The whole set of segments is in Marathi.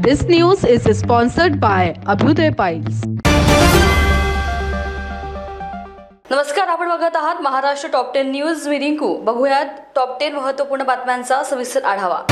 This news is sponsored by Abhyuday Piles. नमस्कार, आपण बघत आहात महाराष्ट्र टॉप टेन न्यूज़ मी रिंकू बघूयात टॉप टेन महत्वपूर्ण बातम्यांचा सविस्तर आढावा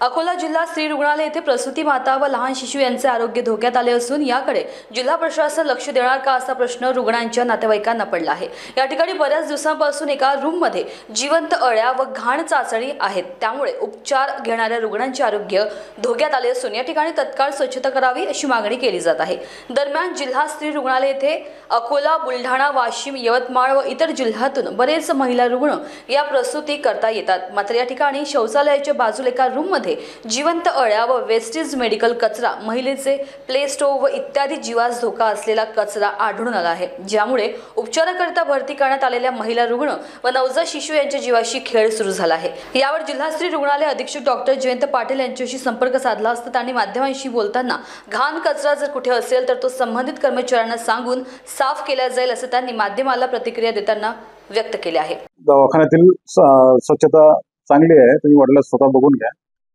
अकोला जिल्हा स्त्री रुग्णालय येथे प्रसूती माता व लहान शिशू यांचे आरोग्य धोक्यात आले असून याकडे जिल्हा प्रशासन लक्ष देणार का असा प्रश्न रुग्णांच्या नातेवाईकांना पडला आहे. या ठिकाणी बऱ्याच दिवसांपासून एका रूममध्ये जिवंत अळ्या व घाण चाचणी आहेत. त्यामुळे उपचार घेणाऱ्या रुग्णांचे आरोग्य धोक्यात आले असून या ठिकाणी तत्काळ स्वच्छता करावी अशी मागणी केली जात आहे. दरम्यान जिल्हा स्त्री रुग्णालय येथे अकोला बुलढाणा वाशिम यवतमाळ व इतर जिल्ह्यातून बरेच महिला रुग्ण या प्रसूती करता येतात. मात्र या ठिकाणी शौचालयाच्या बाजूला एका रूममध्ये जिवंत अळ्या व वेस्टेज मेडिकल कचरा महिलेचे प्ले स्टोव व इत्यादी जीवास धोका असलेला कचरा आढळून आला आहे. ज्यामुळे उपचाराकरिता भरती करण्यात आलेल्या महिला रुग्ण व नवजात शिशू यांच्या जीवाशी खेळ सुरू झाला आहे. यावर जिल्हास्त्री रुग्णालय अधीक्षक डॉक्टर जयंत पाटील यांच्याशी संपर्क साधला असता त्यांनी माध्यमांशी बोलताना घाण कचरा जर कुठे असेल तर तो संबंधित कर्मचाऱ्यांना सांगून साफ केला जाईल असं त्यांनी माध्यमाला प्रतिक्रिया देताना व्यक्त केले आहे. दवाखान्यातील स्वच्छता चांगली आहे. तुम्ही वाटल्यास स्वतः बघून घ्या.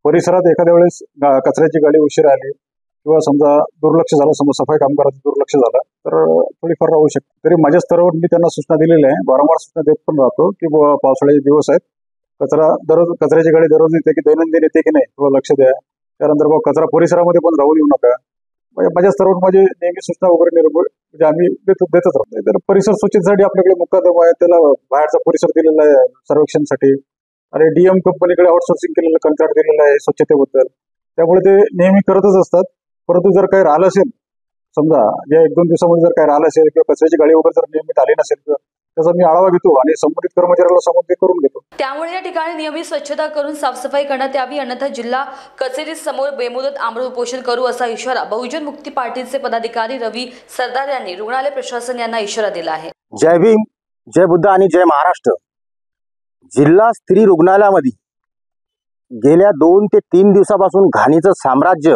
परिसरात एखाद्या वेळेस कचऱ्याची गाडी उशीर आली किंवा समजा दुर्लक्ष झालं समजा सफाई कामगाराचं दुर्लक्ष झालं तर थोडीफार राहू शकते. तरी माझ्या स्तरावर मी त्यांना सूचना दिलेल्या आहे. वारंवार सूचना देत पण राहतो की बुवा पावसाळ्याचे दिवस आहेत. कचरा दररोज कचऱ्याची गाडी दररोज येते की दैनंदिन येते की नाही थोडं लक्ष द्या. त्यानंतर बुवा कचरा परिसरामध्ये पण राहू देऊ नका. म्हणजे माझ्या स्तरावर माझी नेहमी सूचना वगैरे निर्भर म्हणजे आम्ही देत देतच राहतो. तर परिसर स्वच्छतेसाठी आपल्याकडे मुक्कादम आहे. त्याला बाहेरचा परिसर दिलेला आहे सर्वेक्षणसाठी. आणि डीएम कंपनीकडे आउटसोर्सिंग केलेलं कंत्राट दिलेलं आहे स्वच्छतेबद्दल. त्यामुळे ते नेहमी करतच असतात. परंतु जर काही राहिलं असेल समजा या एक दोन दिवसामध्ये जर काही राहिलं असेल किंवा कचऱ्याची गाडी वगैरे जर नियमित आली नसेल किंवा त्याचा मी आढावा घेतो आणि संबंधित कर्मचाऱ्याला सांगून ते करून घेतो. त्यामुळे या ठिकाणी नियमित स्वच्छता करून साफसफाई करण्यात यावी. अन्यथा जिल्हा कचेरी समोर बेमुदत आमरण उपोषण करू असा इशारा बहुजन मुक्ती पार्टीचे पदाधिकारी रवी सरदार यांनी रुग्णालय प्रशासन यांना इशारा दिला आहे. जय भीम जय बुद्ध आणि जय महाराष्ट्र. जिल्हा स्त्री रुग्णालयामध्ये गेल्या दोन ते तीन दिवसापासून घाणीचं साम्राज्य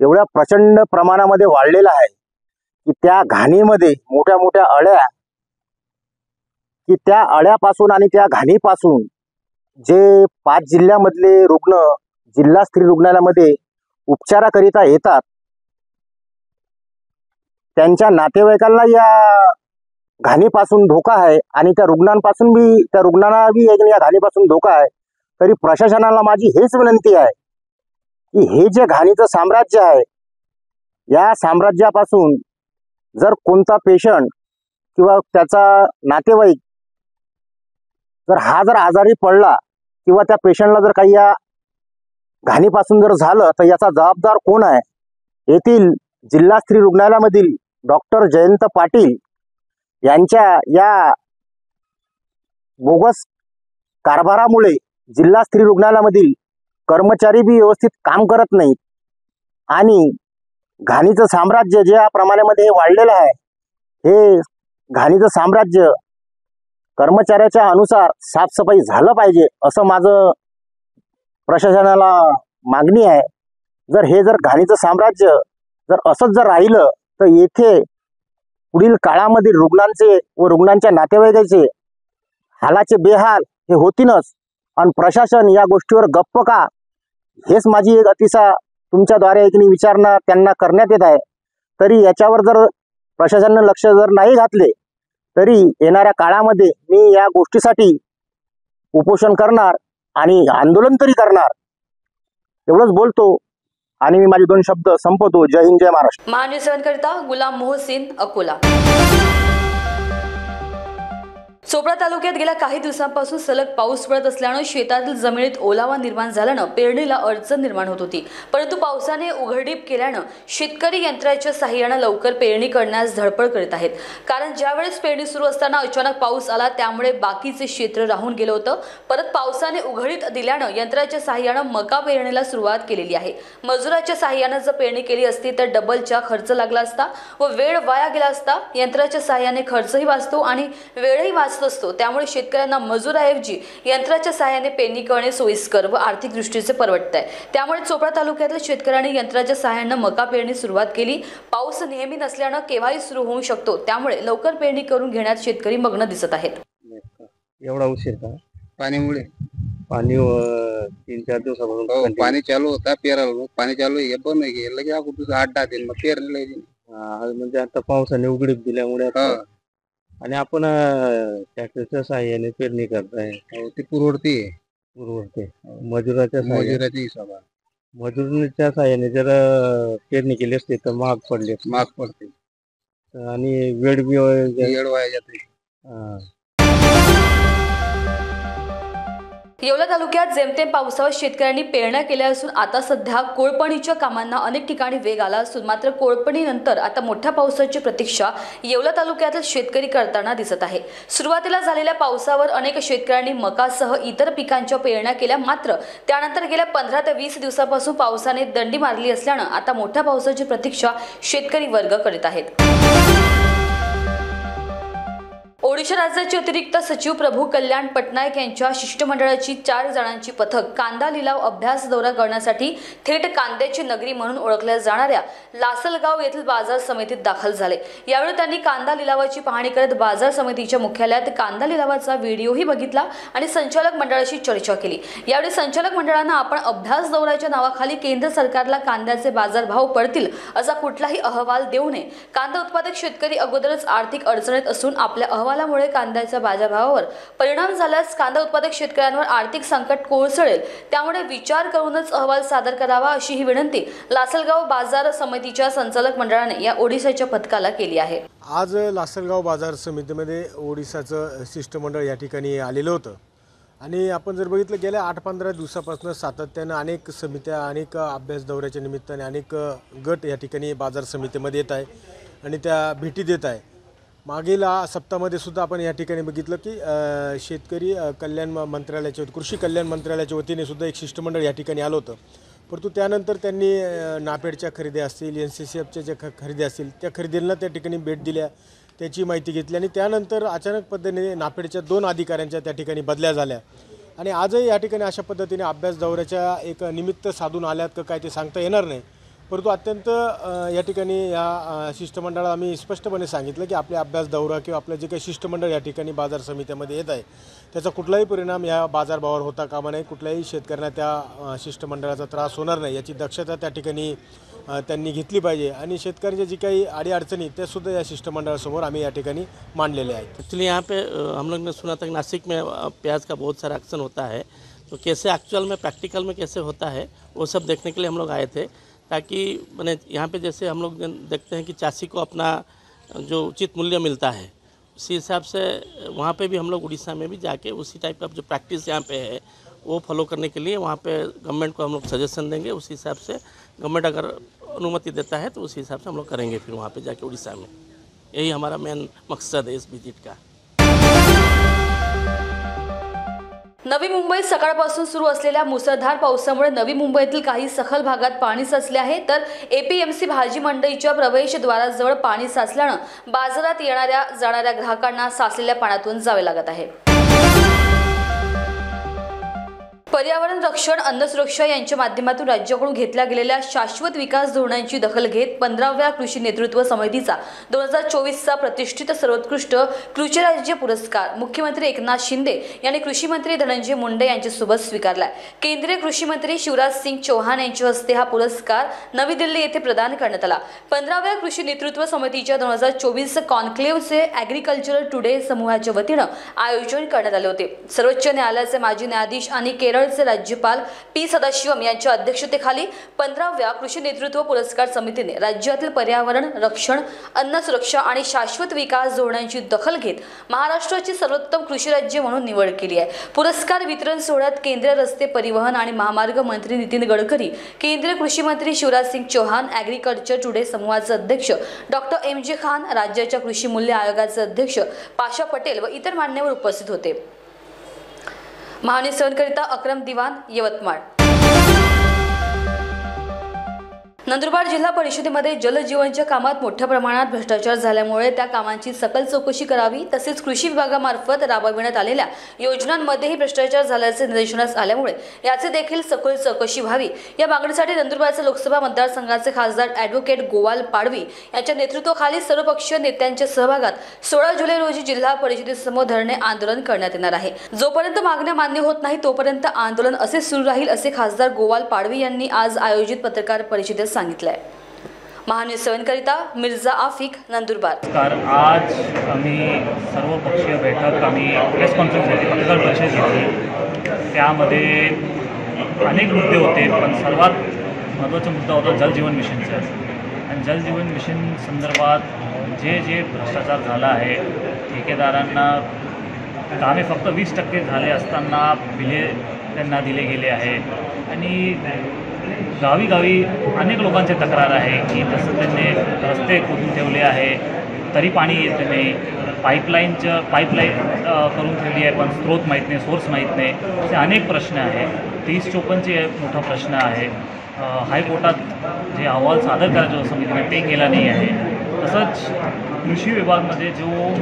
एवढ्या प्रचंड प्रमाणामध्ये वाढलेलं आहे की त्या घाणीमध्ये मोठ्या मोठ्या अळ्या की त्या अळ्यापासून आणि त्या घाणीपासून जे पाच जिल्ह्यामधले रुग्ण जिल्हा स्त्री रुग्णालयामध्ये उपचाराकरिता येतात त्यांच्या नातेवाईकांना या घाणीपासून धोका आहे आणि त्या रुग्णांपासून बी त्या रुग्णांना बी एक या घाणीपासून धोका आहे. तरी प्रशासनाला माझी हेच विनंती आहे की हे जे घाणीचं साम्राज्य आहे या साम्राज्यापासून जर कोणता पेशंट किंवा त्याचा नातेवाईक जर हा जर आजारी पडला किंवा त्या पेशंटला जर काही या घाणीपासून जर झालं तर याचा जबाबदार कोण आहे? येथील जिल्हा स्त्री रुग्णालयामधील डॉक्टर जयंत पाटील यांच्या या बोगस कारभारामुळे जिल्हा स्त्री रुग्णालयामधील कर्मचारी बी व्यवस्थित काम करत नाहीत. आणि घाणीचं साम्राज्य ज्या प्रमाणामध्ये हे वाढलेलं आहे हे घाणीचं साम्राज्य कर्मचाऱ्याच्या अनुसार साफसफाई झालं पाहिजे असं माझं प्रशासनाला मागणी आहे. जर हे जर घाणीचं साम्राज्य जर असंच जर राहिलं तर येथे पुढील काळामधील रुग्णांचे व रुग्णांच्या नातेवाईकाचे हालाचे बेहाल हे होतीनच. आणि प्रशासन या गोष्टीवर गप्प का? हेच माझी एक अतिशय तुमच्याद्वारे एक विचारणा त्यांना करण्यात येत आहे. तरी याच्यावर जर प्रशासनानं लक्ष जर नाही घातले तरी येणाऱ्या काळामध्ये मी या गोष्टीसाठी उपोषण करणार आणि आंदोलन तरी करणार. एवढंच बोलतो. आणि मी माझे दोन शब्द संपवतो. जय हिंद जय महाराष्ट्र. महान्यूज करिता गुलाम मोहसिन अकोला. चोपडा तालुक्यात गेल्या काही दिवसांपासून सलग पाऊस पडत असल्यानं शेतातील जमिनीत ओलावा निर्माण झाल्यानं पेरणीला अडचण निर्माण होत होती. परंतु पावसाने उघडीप केल्यानं शेतकरी यंत्राच्या साह्यानं लवकर पेरणी करण्यास धडपड करीत आहेत. कारण ज्यावेळेस पेरणी सुरू असताना अचानक पाऊस आला त्यामुळे बाकीचे क्षेत्र राहून गेलं होतं. परत पावसाने उघडीत दिल्यानं यंत्राच्या साह्यानं मका पेरणीला सुरुवात केलेली आहे. मजुराच्या साह्यानं जर पेरणी केली असती तर डबलचा खर्च लागला असता व वेळ वाया गेला असता यंत्राच्या साह्याने खर्चही वाचतो आणि वेळही वाचतो. असतो त्यामुळे शेतकऱ्यांना मजुराऐवजी यंत्राच्या साहाय्याने पेरणी करणे सोयीस्कर व आर्थिक दृष्टीचे परवडत आहे त्यामुळे चोपडा तालुक्यातील शेतकऱ्यांनी यंत्राच्या साहाय्यानं मका पेरणी सुरुवात केली. पाऊस नेहमी नसल्यानं केव्हाही सुरू होऊ शकतो त्यामुळे लवकर पेरणी करून घेण्यात शेतकरी मग्न दिसत आहेत. एवढा उशीर का? पाण्यामुळे पाणी तीन चार दिवसापासून हो पाणी चालू होता पेरायला पाणी चालू आहे बंद आहे लगे आठ दहा दिन मग पेरलेलं. हा, म्हणजे आता पावसाने उघडीप दिल्यामुळे आता-. आणि आपण ट्रॅक्टरच्या साह्याने पेरणी करताय. हो, ते पुरवडते उर्वरते मजुराच्या साह्याने. मजुराच्या हिशोबात मजुराच्या साह्याने जर अं, पेरणी केली असते तर महाग पडले असते. माग पडते. आणि वेळ बी येड वाया जाते. हा. येवला तालुक्यात जेमतेम पावसावर शेतकऱ्यांनी पेरण्या केल्या असून आता सध्या कोळपणीच्या कामांना अनेक ठिकाणी वेग आला असून मात्र कोळपणीनंतर आता मोठ्या पावसाची प्रतीक्षा येवला तालुक्यातील शेतकरी करताना दिसत आहे. सुरुवातीला झालेल्या पावसावर अनेक शेतकऱ्यांनी मकासह इतर पिकांच्या पेरण्या केल्या. मात्र त्यानंतर गेल्या पंधरा ते वीस दिवसापासून पावसाने दंडी मारली असल्यानं आता मोठ्या पावसाची प्रतीक्षा शेतकरी वर्ग करीत आहेत. ओडिशा राज्याचे अतिरिक्त सचिव प्रभू कल्याण पटनायक यांच्या शिष्टमंडळाची चार जणांची पथक कांदा लिलाव अभ्यास दौरा करण्यासाठी थेट कांद्याची नगरी म्हणून ओळखल्या जाणाऱ्या लासलगाव येथील बाजार समितीत दाखल झाले. यावेळी त्यांनी कांदा लिलावाची पाहणी करत बाजार समितीच्या मुख्यालयात कांदा लिलावाचा व्हिडिओही बघितला आणि संचालक मंडळाशी चर्चा केली. यावेळी संचालक मंडळानं आपण अभ्यास दौऱ्याच्या नावाखाली केंद्र सरकारला कांद्याचे बाजारभाव पडतील असा कुठलाही अहवाल देऊ नये. कांदा उत्पादक शेतकरी अगोदरच आर्थिक अडचणीत असून आपल्या अहवालामुळे कांद्याच्या बाजारभावावर परिणाम झाल्यास कांदा उत्पादक शेतकऱ्यांवर आर्थिक संकट कोळसळेल त्यामुळे विचार करूनच अहवाल सादर करावा अशी ही विनंती लासलगाव बाजार समितीच्या संचालक मंडळाने या ओडिशाच्या पथकाला केली आहे. आज लासलगाव बाजार समितीमध्ये ओडिसाचं शिष्टमंडळ या ठिकाणी आलेलं होतं. आणि आपण जर बघितलं गेल्या आठ पंधरा दिवसापासून सातत्यानं अनेक समित्या अनेक अभ्यास दौऱ्याच्या निमित्ताने अनेक गट या ठिकाणी बाजार समितीमध्ये येत आहे आणि त्या भेटी देत आहे. मागील सप्तामध्ये सुद्धा आपण या ठिकाणी बघितलं की शेतकरी कल्याण मंत्रालयाच्या कृषी कल्याण मंत्रालयाच्या वतीने सुद्धा एक शिष्टमंडळ या ठिकाणी आलं होतं. परंतु त्यानंतर त्यांनी नापेडच्या खरेदी असतील एन सी सी एफच्या ज्या ख खरेदी असतील त्या खरेदींना त्या ठिकाणी भेट दिल्या त्याची माहिती घेतली आणि त्यानंतर अचानक पद्धतीने नापेडच्या दोन अधिकाऱ्यांच्या त्या ठिकाणी बदल्या झाल्या. आणि आजही या ठिकाणी अशा पद्धतीने अभ्यास दौऱ्याच्या एक निमित्त साधून आल्यात का काय ते सांगता येणार नाही. परंतु अत्यंत या ठिकाणी या अ, शिष्टमंडळाला आम्ही स्पष्टपणे सांगितलं की आपले अभ्यास दौरा किंवा आपलं जे काही शिष्टमंडळ या ठिकाणी बाजार समित्यामध्ये येत आहे त्याचा कुठलाही परिणाम या बाजारभावावर होता कामा नाही कुठल्याही शेतकऱ्यांना त्या शिष्टमंडळाचा त्रास होणार नाही. याची दक्षता त्या ठिकाणी त्यांनी घेतली पाहिजे आणि शेतकऱ्यांच्या जी काही अडीअडचणी त्यासुद्धा या शिष्टमंडळासमोर आम्ही या ठिकाणी मांडलेल्या आहेत. एक्चुअली यहाँ पे हम लोग ने सुना था कि नासिक में प्याज का बहुत सारा एक्शन होता है। तो कैसे एक्चुअल में प्रैक्टिकल में कैसे होता है वो सब देखने के लिए हम लोग आए थे। ताकि मैंने यहाँ पे जैसे हम लोग देखते हैं कि चासी को अपना जो उचित मूल्य मिलता है, उसी हिसाब से वहाँ पे भी हम लोग उड़ीसा में भी जाके उसी टाइप का जो प्रैक्टिस यहाँ पे है, वो फॉलो करने के लिए वहाँ पे गवर्नमेंट को हम लोग सजेशन देंगे, उसी हिसाब से गवर्नमेंट अगर अनुमति देता है तो उसी हिसाब से हम लोग करेंगे फिर वहाँ पे जाके उड़ीसा में। यही हमारा मेन मकसद है इस विज़िट का। नवी मुंबईत सकाळपासून सुरू असलेल्या मुसळधार पावसामुळे नवी मुंबईतील काही सखल भागात पाणी साचले आहे. तर एपीएमसी भाजी मंडईच्या प्रवेशद्वाराजवळ पाणी साचल्यानं बाजारात येणाऱ्या जाणाऱ्या ग्राहकांना साचलेल्या पाण्यातून जावे लागत आहे. पर्यावरण रक्षण अन्न सुरक्षा यांच्या माध्यमातून राज्याकडून घेतल्या गेलेल्या शाश्वत विकास धोरणांची दखल घेत पंधराव्या कृषी नेतृत्व समितीचा दोन हजार चोवीसचा प्रतिष्ठित सर्वोत्कृष्ट कृषी राज्य पुरस्कार मुख्यमंत्री एकनाथ शिंदे यांनी कृषी मंत्री धनंजय मुंडे यांच्यासोबत स्वीकारलाय. केंद्रीय कृषी मंत्री शिवराज सिंग चौहान यांच्या हस्ते हा पुरस्कार नवी दिल्ली येथे प्रदान करण्यात आला. पंधराव्या कृषी नेतृत्व समितीच्या दोन हजार चोवीस कॉन्क्लेव्हचे ॲग्रिकल्चरल टुडे समूहाच्या वतीनं आयोजन करण्यात आले होते. सर्वोच्च न्यायालयाचे माजी न्यायाधीश आणि केरळ केरळचे राज्यपाल पी सदाशिवम यांच्या अध्यक्षतेखाली पंधराव्या कृषी नेतृत्व पुरस्कार समितीने राज्यातील पर्यावरण रक्षण अन्न सुरक्षा आणि शाश्वत विकास धोरणांची दखल घेत महाराष्ट्राची सर्वोत्तम कृषी राज्य म्हणून निवड केली आहे. पुरस्कार वितरण सोहळ्यात केंद्रीय रस्ते परिवहन आणि महामार्ग मंत्री नितीन गडकरी केंद्रीय कृषी मंत्री शिवराज सिंग चौहान ॲग्रिकल्चर टुडे समूहाचे अध्यक्ष डॉक्टर एम जे खान राज्याच्या कृषी मूल्य आयोगाचे अध्यक्ष पाशा पटेल व इतर मान्यवर उपस्थित होते. महानिसवणकरिता अक्रम दिवान यवतमाळ नंदुरबार जिल्हा परिषदेमध्ये जलजीवनच्या कामात मोठ्या प्रमाणात भ्रष्टाचार झाल्यामुळे त्या कामांची सकल चौकशी करावी तसेच कृषी विभागामार्फत राबविण्यात आलेल्या योजनांमध्येही भ्रष्टाचार झाल्याचे निदर्शनास आल्यामुळे याचे देखील सखोल चौकशी व्हावी. या मागणीसाठी नंदुरबारचे लोकसभा मतदारसंघाचे खासदार ॲडव्होकेट गोवाल पाडवी यांच्या नेतृत्वाखाली सर्वपक्षीय नेत्यांच्या सहभागात सोळा जुलै रोजी जिल्हा परिषदेसमोर धरणे आंदोलन करण्यात येणार आहे. जोपर्यंत मागण्या मान्य होत नाही तोपर्यंत आंदोलन असे सुरू राहील असे खासदार गोवाल पाडवी यांनी आज आयोजित पत्रकार परिषदेत सांगितलं आहे महान्यूज सेवनकरिता मिर्झा आफिक नंदुरबार. नमस्कार आज आम्ही सर्वपक्षीय बैठक आम्ही प्रेस कॉन्फरन्स घेतली पत्रकार परिषद घेतली. त्यामध्ये अनेक मुद्दे होते पण सर्वात महत्त्वाचा मुद्दा होता जलजीवन मिशनचा. आणि जलजीवन मिशन संदर्भात जे जे भ्रष्टाचार झाला आहे ठेकेदारांना कामे फक्त वीस टक्के झाले असताना बिले त्यांना दिले गेले आहे. आणि गावी गावी अनेक लोकांचे तक्रार आहे की तसं त्यांनी रस्ते खोदून ठेवले आहे तरी पाणी येत नाही. पाईपलाईनचं पाईपलाईन करून ठेवली आहे पण स्रोत माहीत नाही सोर्स माहीत नाही. असे अनेक प्रश्न आहे तीस चोपन्नचे मोठा प्रश्न आहे. हायकोर्टात जे अहवाल सादर करायचं समितीने ते केला नाही आहे. तसंच कृषी विभागमध्ये जो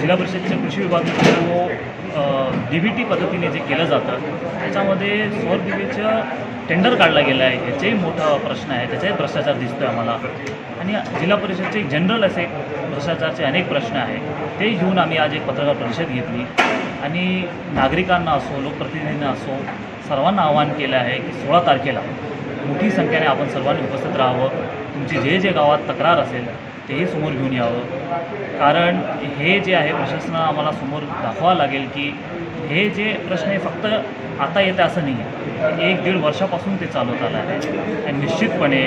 जिल्हा परिषदच्या कृषी विभागमध्ये जो डी व्ही टी पद्धतीने जे केलं जातं त्याच्यामध्ये सौर दिवेचं टेंडर काढला गेलं आहे ह्याचाही मोठा प्रश्न आहे त्याचाही भ्रष्टाचार दिसतो आहे आम्हाला. आणि जिल्हा परिषदचे जनरल असे भ्रष्टाचारचे अनेक प्रश्न आहे ते घेऊन आम्ही आज एक पत्रकार परिषद घेतली. आणि नागरिकांना असो लोकप्रतिनिधींना असो सर्वांना आवाहन केलं आहे की सोळा तारखेला मोठी संख्येने आपण सर्वांनी उपस्थित राहावं. तुमची जे जे गावात तक्रार असेल तेही समोर घेऊन यावं. कारण हे जे आहे प्रशासनाला आम्हाला समोर दाखवावं लागेल की हे जे प्रश्न आहे फक्त आता येतं असं नाही आहे एक दीड वर्षापासून ते चालवत आलं आहे. आणि निश्चितपणे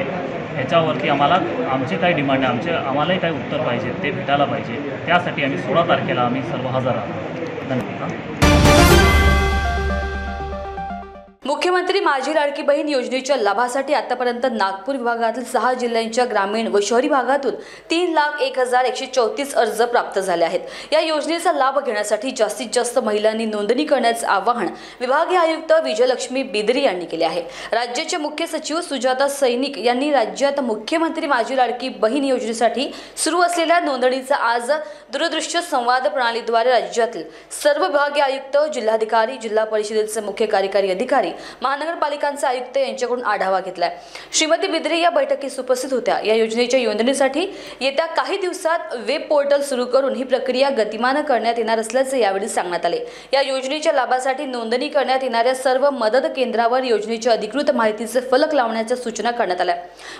ह्याच्यावरती आम्हाला आमचे काय डिमांड आहे आमचे आम्हालाही काही उत्तर पाहिजे ते भेटायला पाहिजे. त्यासाठी आम्ही सोळा तारखेला आम्ही सर्व हजर आहोत. धन्यवाद. मुख्यमंत्री माझी लाडकी बहीण योजनेच्या लाभासाठी आतापर्यंत नागपूर विभागातील सहा जिल्ह्यांच्या ग्रामीण व शहरी भागातून तीन लाख एक हजार एकशे चौतीस अर्ज प्राप्त झाले आहेत. या योजनेचा लाभ घेण्यासाठी जास्तीत जास्त महिलांनी नोंदणी करण्याचे आवाहन विभागीय आयुक्त विजयलक्ष्मी बिदरी यांनी केले आहे. राज्याचे मुख्य सचिव सुजाता सैनिक यांनी राज्यात मुख्यमंत्री माझी लाडकी बहीण योजनेसाठी सुरू असलेल्या नोंदणीचा आज दूरदृश्य संवाद प्रणालीद्वारे राज्यातील सर्व विभागीय आयुक्त जिल्हाधिकारी जिल्हा परिषदेचे मुख्य कार्यकारी अधिकारी महानगरपालिकांचे आयुक्त यांच्याकडून आढावा घेतलाय. श्रीमती बिद्रे या बैठकीस उपस्थित होत्या. या योजनेच्या नोंदणीसाठी येत्या काही दिवसात वेब पोर्टल सुरू करून ही प्रक्रिया गतिमान करण्यात येणार असल्याचे यावेळी सांगण्यात आले. या योजनेच्या लाभासाठी नोंदणी करण्यात येणाऱ्या सर्व मदत केंद्रावर योजनेच्या अधिकृत माहितीचे फलक लावण्याच्या सूचना करण्यात आल्या.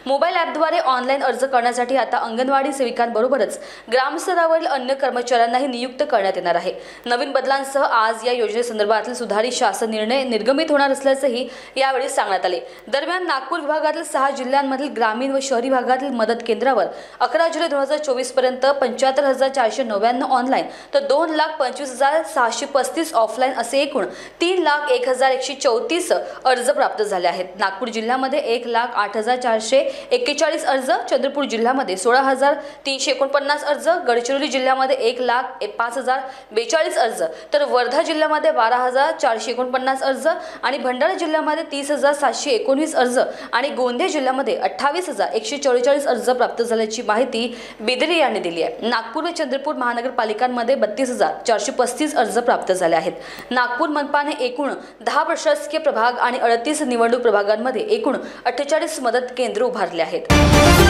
मोबाईल ॲपद्वारे ऑनलाईन अर्ज करण्यासाठी आता अंगणवाडी सेविकांबरोबरच ग्रामस्तरावरील अन्य कर्मचाऱ्यांनाही नियुक्त करण्यात येणार आहे. नवीन बदलांसह आज या योजनेसंदर्भातील सुधारित शासन निर्णय निर्गमित होणार असल्याचंही यावेळी सांगण्यात आले. दरम्यान नागपूर विभागातील सहा जिल्ह्यांमधील ग्रामीण व शहरी भागातील मदत केंद्रावर अकरा जुलै दोन हजार चोवीसपर्यंत पंच्याहत्तर हजार चारशे नव्याण्णव ऑनलाईन तर दोन लाख पंचवीस हजार सहाशे पस्तीस ऑफलाईन असे एकूण तीन लाख एक हजार एकशे चौतीस अर्ज प्राप्त झाले आहेत. नागपूर जिल्ह्यामध्ये एक लाख आठ हजार चारशे एक्केचाळीस अर्ज चंद्रपूर जिल्ह्यामध्ये सोळा हजार तीनशे एकोणपन्नास अर्ज गडचिरोली जिल्ह्यामध्ये एक लाख पाच हजार बेचाळीस अर्ज तर वर्धा जिल्ह्यामध्ये बारा हजार चारशे एकोणपन्नास अर्ज आणि भंडारा जिल्ह्यामध्ये तीस हजार सातशे एकोणवीस अर्ज आणि गोंदिया जिल्ह्यामध्ये अठ्ठावीस हजार एकशे चौवेचाळीस अर्ज प्राप्त झाल्याची माहिती बेदरे यांनी दिली आहे. नागपूर व चंद्रपूर महानगरपालिकांमध्ये बत्तीस हजार चारशे पस्तीस अर्ज प्राप्त झाले आहेत. नागपूर मनपाने एकूण दहा प्रशासकीय प्रभाग आणि अडतीस निवडणूक प्रभागांमध्ये एकूण अठ्ठेचाळीस मदत केंद्र उभारले आहेत.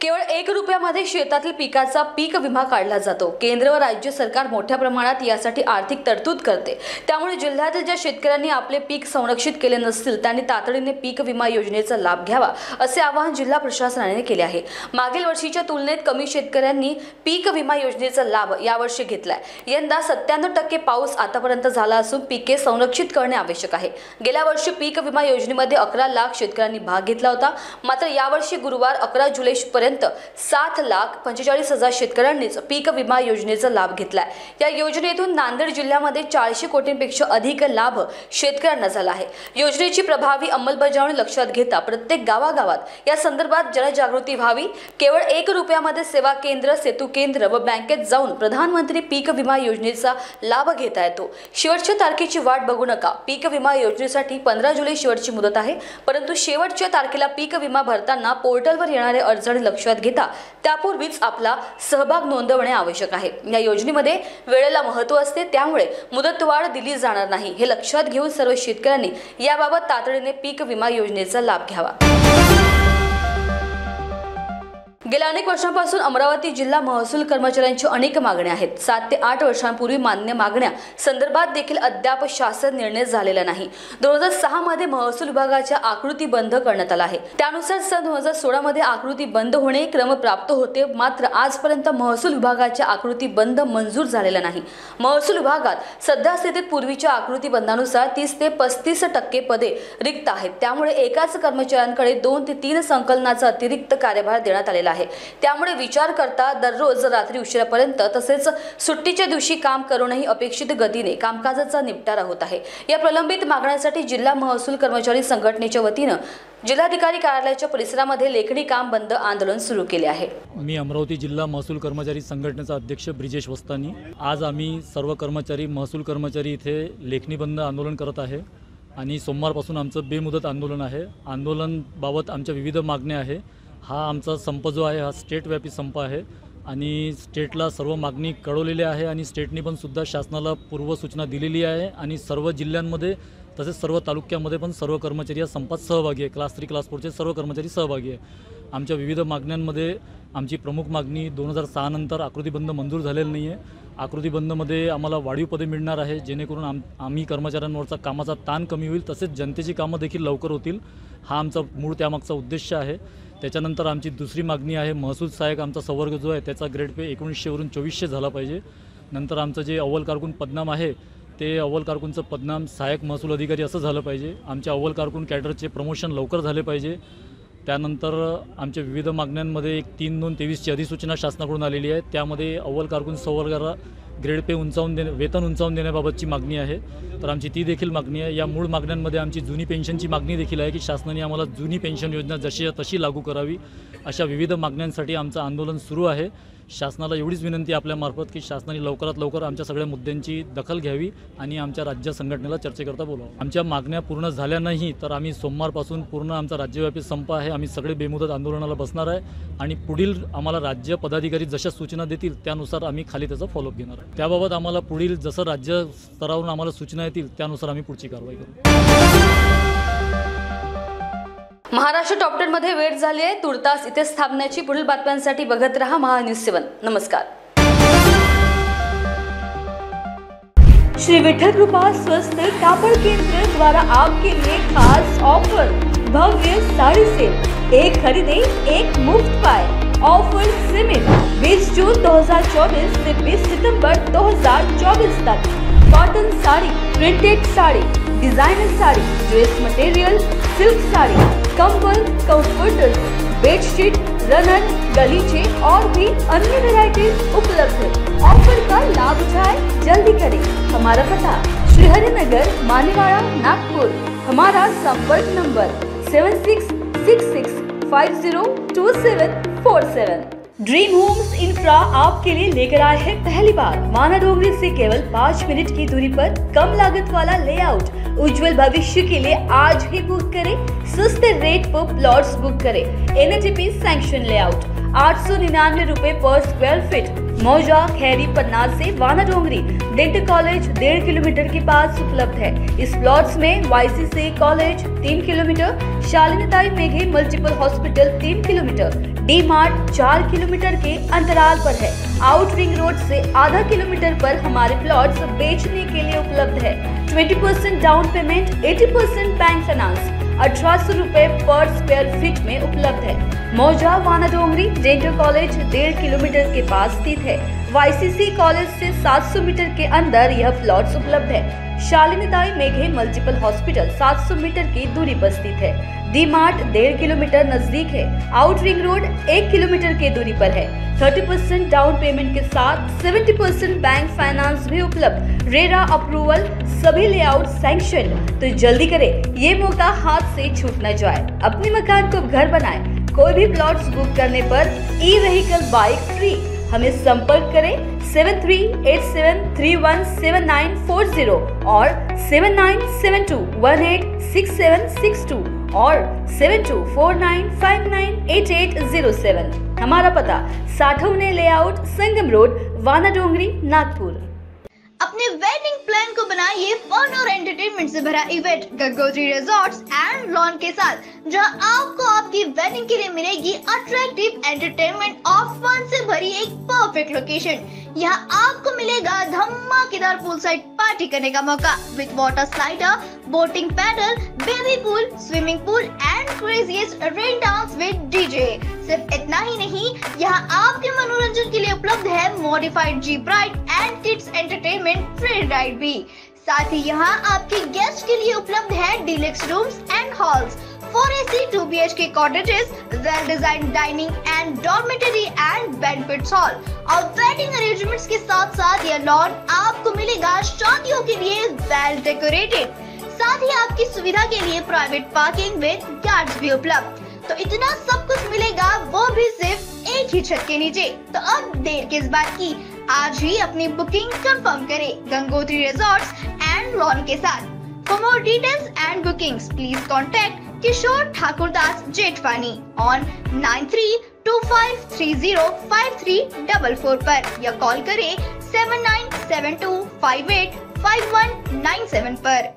केवळ एक रुपयामध्ये शेतातील पिकाचा पीक विमा काढला जातो. केंद्र व राज्य सरकार मोठ्या प्रमाणात यासाठी आर्थिक तरतूद करते. त्यामुळे जिल्ह्यातील ज्या शेतकऱ्यांनी आपले पीक संरक्षित केले नसतील त्यांनी तातडीने पीक विमा योजनेचा लाभ घ्यावा असे आवाहन जिल्हा प्रशासनाने केले आहे. मागील वर्षीच्या तुलनेत कमी शेतकऱ्यांनी पीक विमा योजनेचा लाभ यावर्षी घेतलाय. यंदा सत्त्याण्णव टक्के पाऊस आतापर्यंत झाला असून पिके संरक्षित करणे आवश्यक आहे. गेल्या वर्षी पीक विमा योजनेमध्ये अकरा लाख शेतकऱ्यांनी भाग घेतला होता. मात्र यावर्षी गुरुवार अकरा जुलै पर्यंत आतापर्यंत सात लाख पंचेचाळीस हजार शेतकऱ्यांनीच पीक विमा योजनेचा लाभ घेतलाय. या योजनेतून नांदेड जिल्ह्यामध्ये चारशे कोटींपेक्षा अधिक लाभ शेतकऱ्यांना झाला आहे. योजनेची प्रभावी अंमलबजावणी लक्षात घेता प्रत्येक गावागावात या संदर्भात जनजागृती व्हावी. केवळ एक रुपयामध्ये सेवा केंद्र सेतू केंद्र व बँकेत जाऊन प्रधानमंत्री पीक विमा योजनेचा लाभ घेता येतो. शेवटच्या तारखेची वाट बघू नका. पीक विमा योजनेसाठी पंधरा जुलै शेवटची मुदत आहे. परंतु शेवटच्या तारखेला पीक विमा भरताना पोर्टलवर येणारे अडचणी लक्षात घेता त्यापूर्वीच आपला सहभाग नोंदवणे आवश्यक आहे. या योजनेमध्ये वेळेला महत्त्व असते त्यामुळे मुदतवाढ दिली जाणार नाही हे लक्षात घेऊन सर्व शेतकऱ्यांनी याबाबत तातडीने पीक विमा योजनेचा लाभ घ्यावा. गेल्या अनेक वर्षांपासून अमरावती जिल्हा महसूल कर्मचाऱ्यांची अनेक मागण्या आहेत. सात ते आठ वर्षांपूर्वी मान्य मागण्या संदर्भात देखील अद्याप शासन निर्णय झालेला नाही. दोन हजार सहा मध्ये महसूल विभागाच्या आकृती बंद करण्यात आला आहे. त्यानुसार सन दोन हजार सोळा मध्ये आकृती बंद होणे क्रम प्राप्त होते. मात्र आजपर्यंत महसूल विभागाच्या आकृती बंद मंजूर झालेला नाही. महसूल विभागात सध्या स्थितीत पूर्वीच्या आकृती बंदानुसार तीस ते पस्तीस टक्के पदे रिक्त आहेत. त्यामुळे एकाच कर्मचाऱ्यांकडे दोन ते तीन संकलनाचा अतिरिक्त कार्यभार देण्यात आलेला आहे. त्यामुळे विचार करता दररोज रात्री उशिरापर्यंत तसेच सुट्टीच्या दिवशी काम करूनही अपेक्षित गतीने कामकाजाचा निपटारा होत आहे. या प्रलंबित मागण्यासाठी जिल्हा महसूल कर्मचारी संघटनेच्या वतीनं जिल्हाधिकारी कार्यालयाच्या परिसरामध्ये लेखणी काम बंद आंदोलन सुरू केले आहे. मी अमरावती जिल्हा महसूल कर्मचारी संघटनेचा अध्यक्ष ब्रिजेश वस्तानी. आज आम्ही सर्व कर्मचारी महसूल कर्मचारी इथे लेखणी बंद आंदोलन करत आहे आणि सोमवारपासून आमचं बेमुदत आंदोलन आहे. आंदोलनबाबत आमच्या विविध मागण्या आहे. हा आमचा संप जो आहे हा स्टेटव्यापी संप आहे आणि स्टेटला सर्व मागणी कळवलेली आहे आणि स्टेटने पण सुद्धा शासनाला पूर्वसूचना दिलेली आहे आणि सर्व जिल्ह्यांमध्ये तसेच सर्व तालुक्यामध्ये पण सर्व कर्मचारी या संपात सहभागी आहे. क्लास थ्री क्लास फोरचे सर्व कर्मचारी सहभागी आहे. आमच्या विविध मागण्यांमध्ये आमची प्रमुख मागणी दोन हजार सहानंतर आकृतीबंद मंजूर झालेलं नाही आहे आकृतीबंदमध्ये आम्हाला वाढीव पदे मिळणार आहे जेणेकरून आम आम्ही कर्मचाऱ्यांवरचा कामाचा ताण कमी होईल तसेच जनतेची कामं देखील लवकर होतील. हा आमचा मूळ त्यामागचा उद्देश आहे. त्याच्यानंतर आमची दुसरी मागणी आहे महसूल सहाय्यक आमचा संवर्ग जो आहे त्याचा ग्रेड पे एकोणीसशेवरून चोवीसशे झाला पाहिजे. नंतर आमचं जे अव्वल कारकून पदनाम आहे ते अव्वल कारकूनचं पदनाम सहाय्यक महसूल अधिकारी असं झालं पाहिजे. आमच्या अव्वल कारकून कॅडरचे प्रमोशन लवकर झाले पाहिजे. त्यानंतर आमच्या विविध मागण्यांमध्ये एक तीन दोन तेवीसची अधिसूचना शासनाकडून आलेली आहे. त्यामध्ये अव्वल कारकून संवर्गाला ग्रेड पे उंचावून देणे वेतन उंचावून देण्याबाबतची मागणी आहे. तर आमची ती देखील मागणी आहे. या मूळ मागण्यांमध्ये आमची जुनी पेन्शनची मागणी देखील आहे की शासनाने आम्हाला जुनी पेन्शन योजना जशी तशी लागू करावी अशा विविध मागण्यांसाठी आमचं आंदोलन सुरू आहे. शासनाला एवढीच विनंती आपल्यामार्फत की शासनाने लवकरात लवकर आमच्या सगळ्या मुद्द्यांची दखल घ्यावी आणि आमच्या राज्य संघटनेला चर्चेकरता बोलावं. आमच्या मागण्या पूर्ण झाल्या नाही तर आम्ही सोमवारपासून पूर्ण आमचा राज्यव्यापी संप आहे. आम्ही सगळे बेमुदत आंदोलनाला बसणार आहे आणि पुढील आम्हाला राज्य पदाधिकारी जशा सूचना देतील त्यानुसार आम्ही खाली त्याचा फॉलोअप घेणार आहे. त्याबाबत आम्हाला पुढील जसं राज्य स्तरावरून आम्हाला सूचना येतील त्यानुसार आम्ही पुढची कारवाई करू. महाराष्ट्र टॉप मध्ये वेळ झाली आहे. तुर्तास इथे थांबण्याची पुढील बातम्यांसाठी बघत रहा महा न्यूज़ सेवन. नमस्कार. श्री विठल कृपा स्वस्थ कापड़ केंद्र द्वारा आपके लिए खास ऑफ़र. भव्य साड़ी सेल. एक खरीदे, एक मुफ़्त पाए. ऑफ़र सीमित. 20 जून 2024 से 20 सितंबर 2024 तक. Cotton sari printed sari designer sari dress material silk sari कंबल कंफर्टर बेडशीट रनर गलीचे और भी अन्य वेराइटीज उपलब्ध है। ऑफ़र का लाभ उठाए, जल्दी करें। हमारा पता श्रीहरि नगर मानेवाड़ा, नागपुर। हमारा संपर्क number seven six six six five zero two seven four seven dream homes infra आपके लिए लेकर आए हैं पहली बार। माना डोंगरी से केवल पाँच मिनट की दूरी पर कम लागत वाला लेआउट उज्जवल भविष्य के लिए आज ही बुक करें। सस्ते रेट पर प्लॉट्स बुक करें। एनएचपी सैंक्शन लेआउट आठ सौ निन्यानवे रूपए पर स्क्वायर फीट मौजा खैरी पन्नाल से वाना डोंगरी डेंटल कॉलेज डेढ़ किलोमीटर के पास उपलब्ध है। इस प्लॉट्स में वाईसी से कॉलेज तीन kilometre, Shalinitai Meghe multiple hospital तीन किलोमीटर डी मार्ट चार किलोमीटर के अंतराल पर है। आउट रिंग रोड से आधा किलोमीटर पर हमारे प्लॉट्स बेचने के लिए उपलब्ध है। 20% percent down payment 80% percent bank finance. अठारह सौ रूपए पर स्क्वायर फीट में उपलब्ध है। मौजा वाना डोंगरी डेंटल कॉलेज डेढ़ किलोमीटर के पास स्थित है। वाईसीसी कॉलेज से 700 मीटर के अंदर यह प्लॉट्स उपलब्ध है। Shalinitai Meghe multiple hospital 700 metre की दूरी पर स्थित है। डी मार्ट डेढ़ किलोमीटर नज़दीक है। आउट रिंग रोड एक किलोमीटर की दूरी पर है। 30 परसेंट डाउन पेमेंट के साथ 70 परसेंट बैंक फाइनेंस भी उपलब्ध। रेरा अप्रूवल सभी लेआउट सैंक्शन तो जल्दी करें। ये मौका हाथ से छूट न जाए। अपने मकान को घर बनाए। कोई भी प्लॉट्स बुक करने पर ई व्हीकल बाइक फ्री हमें संपर्क करें seven three eight seven three one seven nine four zero और seven nine seven two one eight six seven six two और seven two four nine five nine eight eight zero seven हमारा पता साठवने लेआउट संगम रोड वाना डोंगरी नागपुर। अपने वेडिंग प्लान को बनाइए फन और एंटरटेनमेंट से भरा event Gangotri resorts and lawn के साथ, जहाँ आपको आपकी वेडिंग के लिए मिलेगी अट्रैक्टिव एंटरटेनमेंट और फन से भरी एक परफेक्ट लोकेशन यहाँ आपको मिलेगा धमाकेदार पूल साइड पार्टी करने का मौका with water slider boating paddle baby pool swimming pool and craziest rain dance with DJ सिर्फ़ इतना ही नहीं, यहाँ आपके मनोरंजन के लिए उपलब्ध है modified jeep ride and kids entertainment free ride भी। साथ ही यहाँ आपके गेस्ट के लिए उपलब्ध है deluxe rooms and halls four A C two B H K cottages well design dining and dormitory and banquet hall और वेडिंग अरेंजमेंट्स के साथ साथ यह लॉन आपको मिलेगा शादियों के लिए वेल डेकोरेटेड साथ ही आपकी सुविधा के लिए प्राइवेट पार्किंग विद गार्ड्स भी उपलब्ध। तो इतना सब कुछ मिलेगा, वो भी सिर्फ़ एक ही छत के नीचे। तो अब देर किस बात की? आज ही अपनी बुकिंग कंफर्म करें गंगोत्री रिजॉर्ट्स एंड लॉन के साथ। For more details and bookings please contact Kishore Thakur Das, Jethwani on nine three two five three zero five three double four पर या कॉल करें seven nine seven two five eight five one nine seven पर।